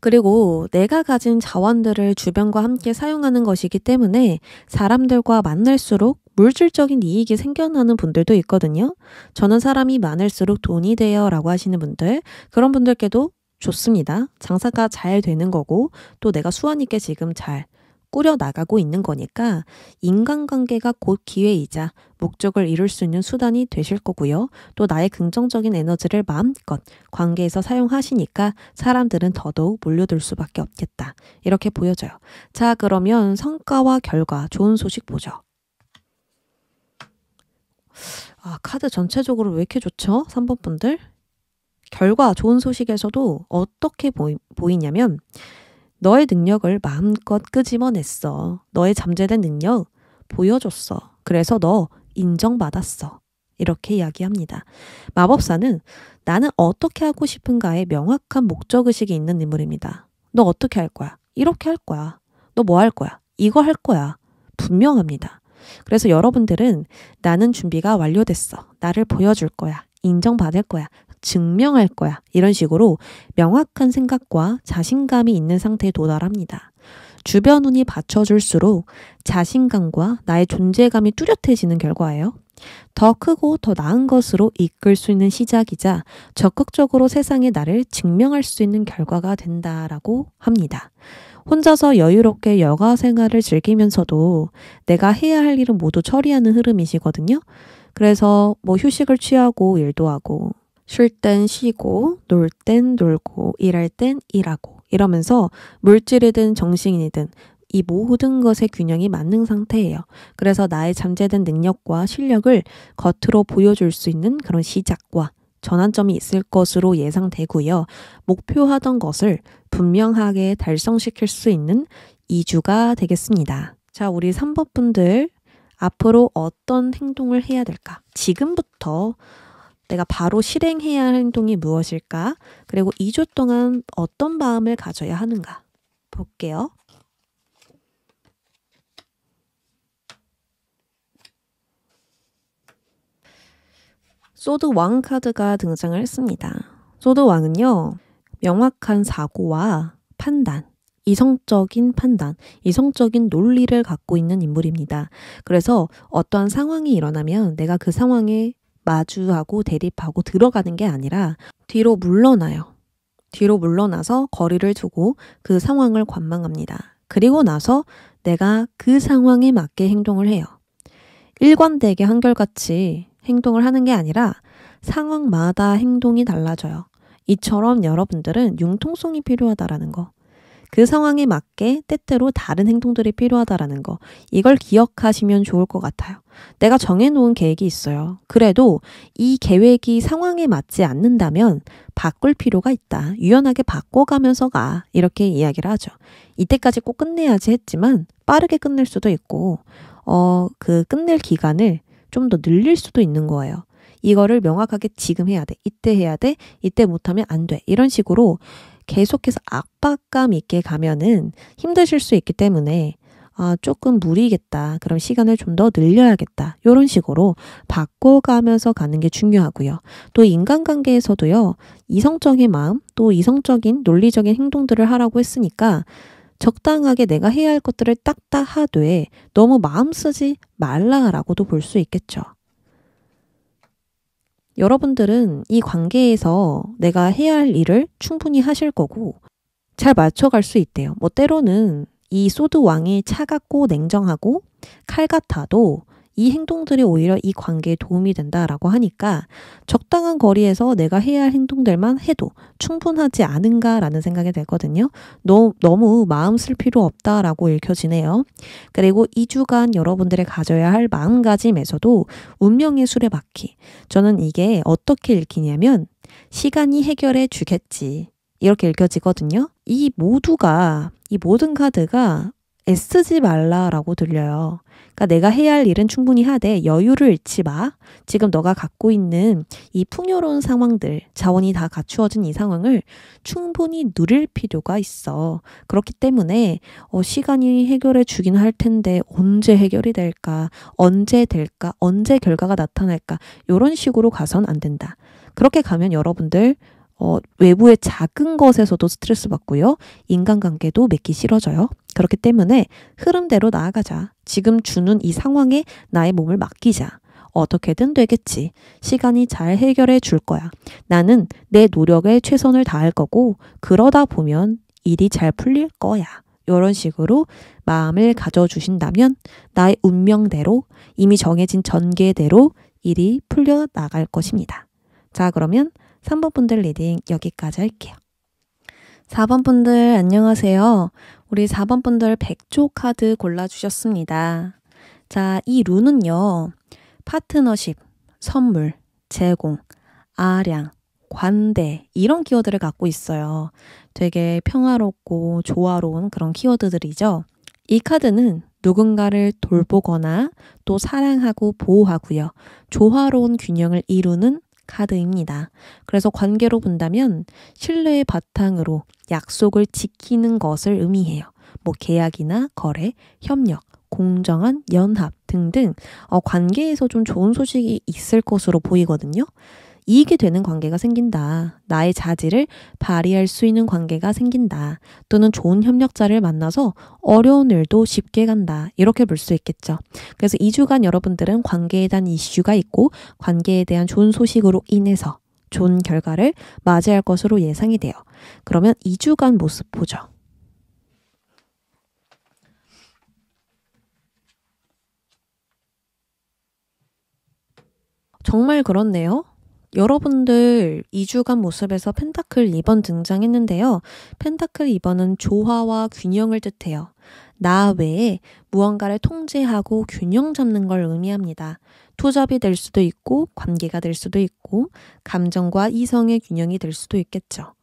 그리고 내가 가진 자원들을 주변과 함께 사용하는 것이기 때문에 사람들과 만날수록 물질적인 이익이 생겨나는 분들도 있거든요. 저는 사람이 많을수록 돈이 돼요 라고 하시는 분들, 그런 분들께도 좋습니다. 장사가 잘 되는 거고 또 내가 수완 있게 지금 잘 꾸려 나가고 있는 거니까 인간관계가 곧 기회이자 목적을 이룰 수 있는 수단이 되실 거고요. 또 나의 긍정적인 에너지를 마음껏 관계에서 사용하시니까 사람들은 더더욱 몰려들 수밖에 없겠다. 이렇게 보여져요. 자, 그러면 성과와 결과 좋은 소식 보죠. 아, 카드 전체적으로 왜 이렇게 좋죠? 3번 분들. 결과 좋은 소식에서도 어떻게 보이, 보이냐면 너의 능력을 마음껏 끄집어냈어. 너의 잠재된 능력 보여줬어. 그래서 너 인정받았어. 이렇게 이야기합니다. 마법사는 나는 어떻게 하고 싶은가에 명확한 목적의식이 있는 인물입니다. 너 어떻게 할 거야? 이렇게 할 거야. 너 뭐 할 거야? 이거 할 거야. 분명합니다. 그래서 여러분들은 나는 준비가 완료됐어. 나를 보여줄 거야. 인정받을 거야. 증명할 거야. 이런 식으로 명확한 생각과 자신감이 있는 상태에 도달합니다. 주변 운이 받쳐줄수록 자신감과 나의 존재감이 뚜렷해지는 결과예요. 더 크고 더 나은 것으로 이끌 수 있는 시작이자 적극적으로 세상에 나를 증명할 수 있는 결과가 된다라고 합니다. 혼자서 여유롭게 여가 생활을 즐기면서도 내가 해야 할 일은 모두 처리하는 흐름이시거든요. 그래서 뭐 휴식을 취하고 일도 하고 쉴 땐 쉬고, 놀 땐 놀고, 일할 땐 일하고, 이러면서 물질이든 정신이든 이 모든 것의 균형이 맞는 상태예요. 그래서 나의 잠재된 능력과 실력을 겉으로 보여줄 수 있는 그런 시작과 전환점이 있을 것으로 예상되고요. 목표하던 것을 분명하게 달성시킬 수 있는 2주가 되겠습니다. 자, 우리 3번 분들 앞으로 어떤 행동을 해야 될까? 지금부터 내가 바로 실행해야 할 행동이 무엇일까? 그리고 2주 동안 어떤 마음을 가져야 하는가? 볼게요. sword 왕 카드가 등장을 했습니다. sword 왕은요, 명확한 사고와 판단, 이성적인 판단, 이성적인 논리를 갖고 있는 인물입니다. 그래서 어떠한 상황이 일어나면 내가 그 상황에 마주하고 대립하고 들어가는 게 아니라 뒤로 물러나요. 뒤로 물러나서 거리를 두고 그 상황을 관망합니다. 그리고 나서 내가 그 상황에 맞게 행동을 해요. 일관되게 한결같이 행동을 하는 게 아니라 상황마다 행동이 달라져요. 이처럼 여러분들은 융통성이 필요하다라는 거. 그 상황에 맞게 때때로 다른 행동들이 필요하다라는 거. 이걸 기억하시면 좋을 것 같아요. 내가 정해놓은 계획이 있어요. 그래도 이 계획이 상황에 맞지 않는다면 바꿀 필요가 있다. 유연하게 바꿔가면서 가. 이렇게 이야기를 하죠. 이때까지 꼭 끝내야지 했지만 빠르게 끝낼 수도 있고, 어, 그 끝낼 기간을 좀 더 늘릴 수도 있는 거예요. 이거를 명확하게 지금 해야 돼. 이때 해야 돼. 이때 못하면 안 돼. 이런 식으로 계속해서 압박감 있게 가면은 힘드실 수 있기 때문에 아, 조금 무리겠다. 그럼 시간을 좀 더 늘려야겠다. 이런 식으로 바꿔가면서 가는 게 중요하고요. 또 인간관계에서도요, 이성적인 마음, 또 이성적인 논리적인 행동들을 하라고 했으니까 적당하게 내가 해야 할 것들을 딱딱 하되 너무 마음 쓰지 말라라고도 볼 수 있겠죠. 여러분들은 이 관계에서 내가 해야 할 일을 충분히 하실 거고 잘 맞춰갈 수 있대요. 뭐 때로는 이 소드 왕이 차갑고 냉정하고 칼 같아도 이 행동들이 오히려 이 관계에 도움이 된다라고 하니까 적당한 거리에서 내가 해야 할 행동들만 해도 충분하지 않은가라는 생각이 들거든요. 너, 너무 마음 쓸 필요 없다라고 읽혀지네요. 그리고 2주간 여러분들이 가져야 할 마음가짐에서도 운명의 수레바퀴. 저는 이게 어떻게 읽히냐면 시간이 해결해 주겠지. 이렇게 읽혀지거든요. 이 모두가, 이 모든 카드가 애쓰지 말라라고 들려요. 그러니까 내가 해야 할 일은 충분히 하되 여유를 잃지 마. 지금 너가 갖고 있는 이 풍요로운 상황들, 자원이 다 갖추어진 이 상황을 충분히 누릴 필요가 있어. 그렇기 때문에 어, 시간이 해결해 주긴 할 텐데 언제 해결이 될까? 언제 될까? 언제 결과가 나타날까? 이런 식으로 가선 안 된다. 그렇게 가면 여러분들 어, 외부의 작은 것에서도 스트레스 받고요. 인간관계도 맺기 싫어져요. 그렇기 때문에 흐름대로 나아가자. 지금 주는 이 상황에 나의 몸을 맡기자. 어떻게든 되겠지. 시간이 잘 해결해 줄 거야. 나는 내 노력에 최선을 다할 거고, 그러다 보면 일이 잘 풀릴 거야. 이런 식으로 마음을 가져주신다면 나의 운명대로 이미 정해진 전개대로 일이 풀려 나갈 것입니다. 자, 그러면 3번 분들 reading 여기까지 할게요. 4번 분들 안녕하세요. 우리 4번 분들 백조 카드 골라주셨습니다. 자, 이 룬은요. 파트너십, 선물, 제공, 아량, 관대 이런 키워드를 갖고 있어요. 되게 평화롭고 조화로운 그런 키워드들이죠. 이 카드는 누군가를 돌보거나 또 사랑하고 보호하고요. 조화로운 균형을 이루는 카드입니다. 그래서 관계로 본다면 신뢰의 바탕으로 약속을 지키는 것을 의미해요. 뭐 계약이나 거래, 협력, 공정한 연합 등등 어, 관계에서 좀 좋은 소식이 있을 것으로 보이거든요. 이익이 되는 관계가 생긴다. 나의 자질을 발휘할 수 있는 관계가 생긴다. 또는 좋은 협력자를 만나서 어려운 일도 쉽게 간다. 이렇게 볼 수 있겠죠. 그래서 2주간 여러분들은 관계에 대한 이슈가 있고 관계에 대한 좋은 소식으로 인해서 좋은 결과를 맞이할 것으로 예상이 돼요. 그러면 2주간 모습 보죠. 정말 그렇네요. 여러분들 2주간 모습에서 펜타클 2번 등장했는데요. 펜타클 2번은 조화와 균형을 뜻해요. 나 외에 무언가를 통제하고 균형 잡는 걸 의미합니다. 투잡이 될 수도 있고 관계가 될 수도 있고 감정과 이성의 균형이 될 수도 있겠죠.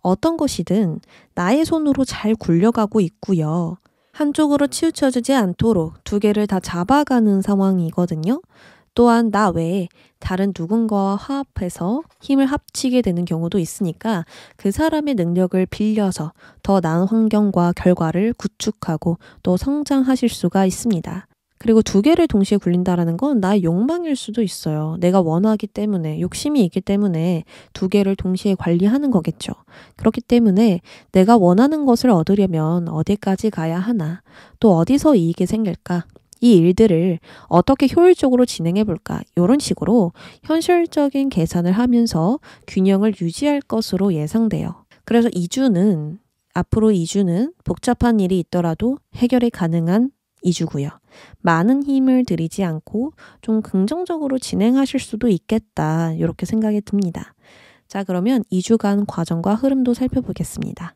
어떤 것이든 나의 손으로 잘 굴려가고 있고요. 한쪽으로 치우쳐지지 않도록 두 개를 다 잡아가는 상황이거든요. 또한 나 외에 다른 누군가와 화합해서 힘을 합치게 되는 경우도 있으니까 그 사람의 능력을 빌려서 더 나은 환경과 결과를 구축하고 또 성장하실 수가 있습니다. 그리고 두 개를 동시에 굴린다라는 건 나의 욕망일 수도 있어요. 내가 원하기 때문에, 욕심이 있기 때문에 두 개를 동시에 관리하는 거겠죠. 그렇기 때문에 내가 원하는 것을 얻으려면 어디까지 가야 하나, 또 어디서 이익이 생길까, 이 일들을 어떻게 효율적으로 진행해 볼까 이런 식으로 현실적인 계산을 하면서 균형을 유지할 것으로 예상돼요. 그래서 2주는 앞으로 2주는 복잡한 일이 있더라도 해결이 가능한 2주고요. 많은 힘을 들이지 않고 좀 긍정적으로 진행하실 수도 있겠다. 이렇게 생각이 듭니다. 자, 그러면 2주간 과정과 흐름도 살펴보겠습니다.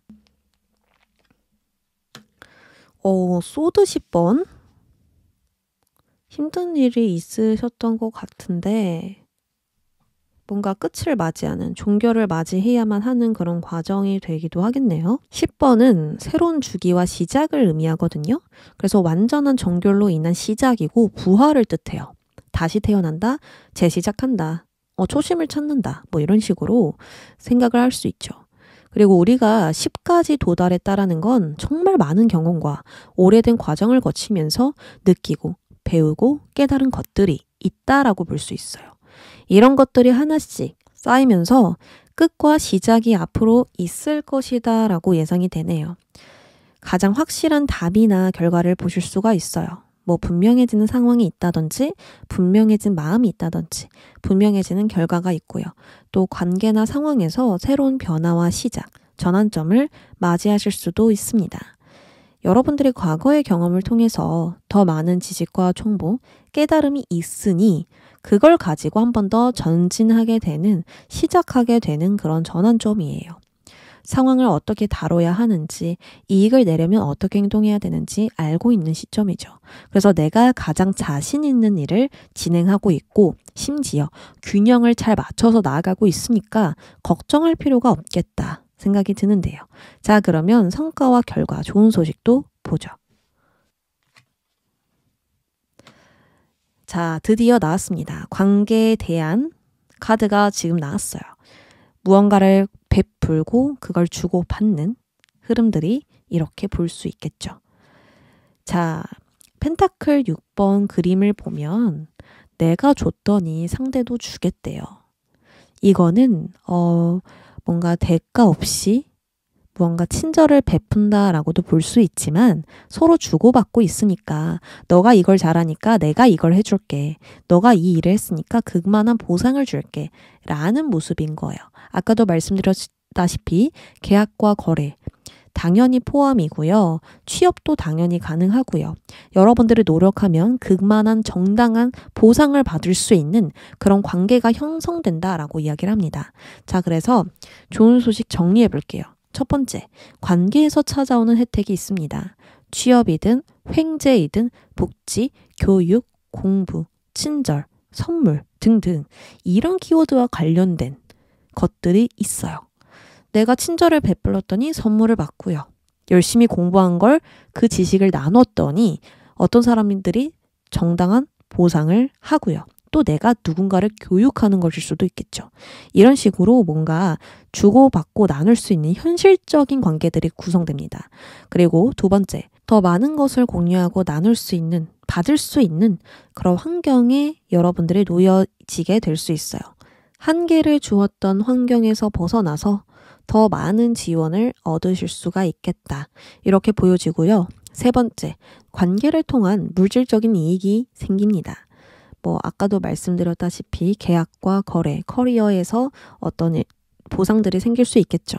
어, 소드 10번. 힘든 일이 있으셨던 것 같은데, 뭔가 끝을 맞이하는, 종결을 맞이해야만 하는 그런 과정이 되기도 하겠네요. 10번은 새로운 주기와 시작을 의미하거든요. 그래서 완전한 종결로 인한 시작이고 부활을 뜻해요. 다시 태어난다, 재시작한다, 어, 초심을 찾는다, 뭐 이런 식으로 생각을 할 수 있죠. 그리고 우리가 10까지 도달했다라는 건 정말 많은 경험과 오래된 과정을 거치면서 느끼고 배우고 깨달은 것들이 있다라고 볼 수 있어요. 이런 것들이 하나씩 쌓이면서 끝과 시작이 앞으로 있을 것이다 라고 예상이 되네요. 가장 확실한 답이나 결과를 보실 수가 있어요. 뭐 분명해지는 상황이 있다든지, 분명해진 마음이 있다든지, 분명해지는 결과가 있고요. 또 관계나 상황에서 새로운 변화와 시작, 전환점을 맞이하실 수도 있습니다. 여러분들의 과거의 경험을 통해서 더 많은 지식과 정보, 깨달음이 있으니 그걸 가지고 한 번 더 전진하게 되는, 시작하게 되는 그런 전환점이에요. 상황을 어떻게 다뤄야 하는지, 이익을 내려면 어떻게 행동해야 되는지 알고 있는 시점이죠. 그래서 내가 가장 자신 있는 일을 진행하고 있고, 심지어 균형을 잘 맞춰서 나아가고 있으니까 걱정할 필요가 없겠다. 생각이 드는데요. 자, 그러면 성과와 결과, 좋은 소식도 보죠. 자, 드디어 나왔습니다. 관계에 대한 카드가 지금 나왔어요. 무언가를 베풀고 그걸 주고 받는 흐름들이 이렇게 볼 수 있겠죠. 자, 펜타클 6번 그림을 보면 내가 줬더니 상대도 주겠대요. 이거는 어 뭔가 대가 없이 무언가 친절을 베푼다라고도 볼 수 있지만 서로 주고받고 있으니까 너가 이걸 잘하니까 내가 이걸 해줄게. 너가 이 일을 했으니까 그만한 보상을 줄게. 라는 모습인 거예요. 아까도 말씀드렸다시피 계약과 거래, 당연히 포함이고요. 취업도 당연히 가능하고요. 여러분들이 노력하면 그만한 정당한 보상을 받을 수 있는 그런 관계가 형성된다라고 이야기를 합니다. 자, 그래서 좋은 소식 정리해 볼게요. 첫 번째, 관계에서 찾아오는 혜택이 있습니다. 취업이든 횡재이든 복지, 교육, 공부, 친절, 선물 등등 이런 키워드와 관련된 것들이 있어요. 내가 친절을 베풀었더니 선물을 받고요. 열심히 공부한 걸 그 지식을 나눴더니 어떤 사람들이 정당한 보상을 하고요. 또 내가 누군가를 교육하는 것일 수도 있겠죠. 이런 식으로 뭔가 주고받고 나눌 수 있는 현실적인 관계들이 구성됩니다. 그리고 두 번째, 더 많은 것을 공유하고 나눌 수 있는, 받을 수 있는 그런 환경에 여러분들이 놓여지게 될 수 있어요. 한계를 주었던 환경에서 벗어나서 더 많은 지원을 얻으실 수가 있겠다. 이렇게 보여지고요. 세 번째, 관계를 통한 물질적인 이익이 생깁니다. 뭐, 아까도 말씀드렸다시피 계약과 거래, 커리어에서 어떤 보상들이 생길 수 있겠죠.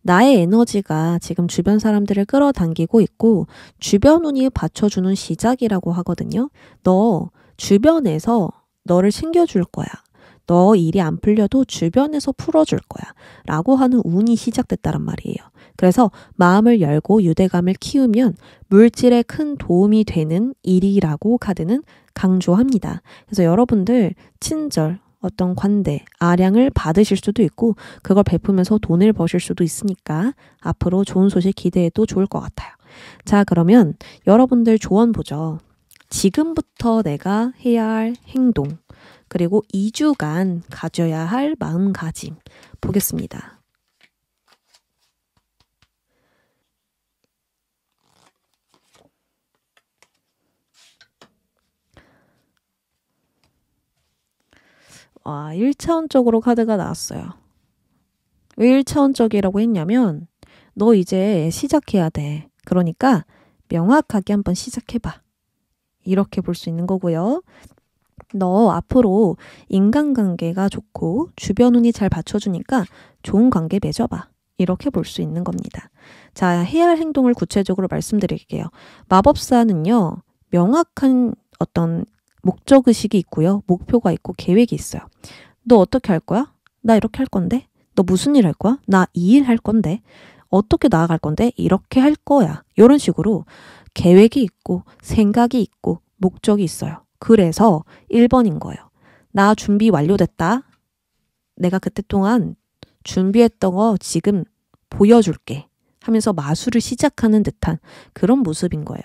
나의 에너지가 지금 주변 사람들을 끌어당기고 있고, 주변 운이 받쳐주는 시작이라고 하거든요. 너 주변에서 너를 챙겨줄 거야. 너 일이 안 풀려도 주변에서 풀어줄 거야. 라고 하는 운이 시작됐다란 말이에요. 그래서 마음을 열고 유대감을 키우면 물질에 큰 도움이 되는 일이라고 카드는 강조합니다. 그래서 여러분들 친절, 어떤 관대, 아량을 받으실 수도 있고 그걸 베푸면서 돈을 버실 수도 있으니까 앞으로 좋은 소식 기대해도 좋을 것 같아요. 자, 그러면 여러분들 조언 보죠. 지금부터 내가 해야 할 행동, 그리고 2주간 가져야 할 마음가짐 보겠습니다. 와, 1차원적으로 카드가 나왔어요. 왜 1차원적이라고 했냐면, 너 이제 시작해야 돼. 그러니까 명확하게 한번 시작해봐. 이렇게 볼 수 있는 거고요. 너 앞으로 인간관계가 좋고 주변 운이 잘 받쳐주니까 좋은 관계 맺어봐. 이렇게 볼 수 있는 겁니다. 자, 해야 할 행동을 구체적으로 말씀드릴게요. 마법사는요, 명확한 어떤 목적의식이 있고요. 목표가 있고 계획이 있어요. 너 어떻게 할 거야? 나 이렇게 할 건데? 너 무슨 일 할 거야? 나 이 일 할 건데? 어떻게 나아갈 건데? 이렇게 할 거야. 이런 식으로 계획이 있고 생각이 있고 목적이 있어요. 그래서 1번인 거예요. 나 준비 완료됐다. 내가 그때 동안 준비했던 거 지금 보여줄게. 하면서 마술을 시작하는 듯한 그런 모습인 거예요.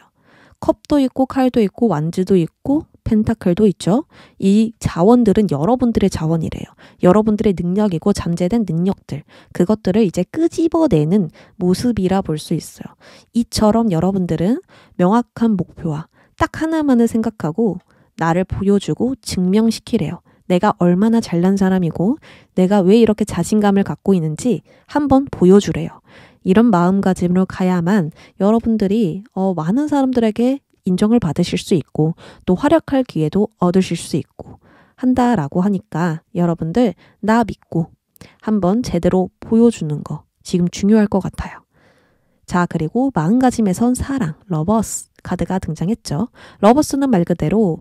컵도 있고 칼도 있고 완즈도 있고 펜타클도 있죠. 이 자원들은 여러분들의 자원이래요. 여러분들의 능력이고 잠재된 능력들. 그것들을 이제 끄집어내는 모습이라 볼 수 있어요. 이처럼 여러분들은 명확한 목표와 딱 하나만을 생각하고 나를 보여주고 증명시키래요. 내가 얼마나 잘난 사람이고 내가 왜 이렇게 자신감을 갖고 있는지 한번 보여주래요. 이런 마음가짐으로 가야만 여러분들이 어, 많은 사람들에게 인정을 받으실 수 있고 또 활약할 기회도 얻으실 수 있고 한다라고 하니까 여러분들 나 믿고 한번 제대로 보여주는 거 지금 중요할 것 같아요. 자, 그리고 마음가짐에선 사랑, lovers 카드가 등장했죠. lovers는 말 그대로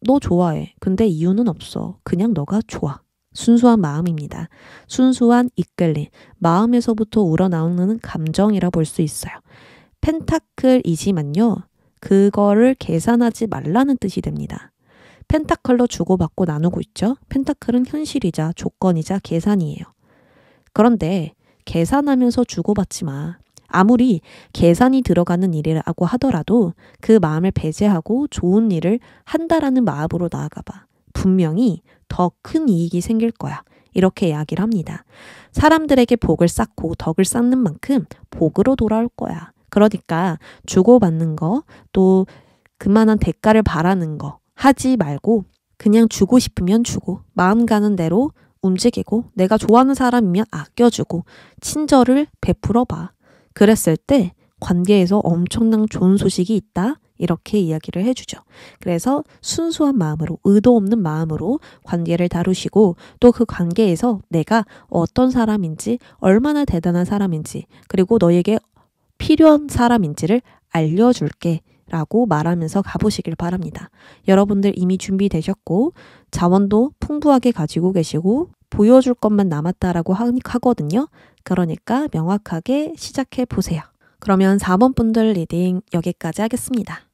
너 좋아해. 근데 이유는 없어. 그냥 너가 좋아. 순수한 마음입니다. 순수한 이끌림, 마음에서부터 우러나오는 감정이라 볼 수 있어요. pentacle이지만요. 그거를 계산하지 말라는 뜻이 됩니다. 펜타클로 주고받고 나누고 있죠. 펜타클은 현실이자 조건이자 계산이에요. 그런데 계산하면서 주고받지 마. 아무리 계산이 들어가는 일이라고 하더라도 그 마음을 배제하고 좋은 일을 한다라는 마음으로 나아가봐. 분명히 더 큰 이익이 생길 거야. 이렇게 이야기를 합니다. 사람들에게 복을 쌓고 덕을 쌓는 만큼 복으로 돌아올 거야. 그러니까 주고받는 거, 또 그만한 대가를 바라는 거 하지 말고 그냥 주고 싶으면 주고 마음 가는 대로 움직이고 내가 좋아하는 사람이면 아껴주고 친절을 베풀어 봐. 그랬을 때 관계에서 엄청난 좋은 소식이 있다. 이렇게 이야기를 해주죠. 그래서 순수한 마음으로, 의도 없는 마음으로 관계를 다루시고 또 그 관계에서 내가 어떤 사람인지, 얼마나 대단한 사람인지, 그리고 너에게 필요한 사람인지를 알려줄게. 라고 말하면서 가보시길 바랍니다. 여러분들 이미 준비되셨고, 자원도 풍부하게 가지고 계시고, 보여줄 것만 남았다라고 하거든요. 그러니까 명확하게 시작해 보세요. 그러면 4번 분들 reading 여기까지 하겠습니다.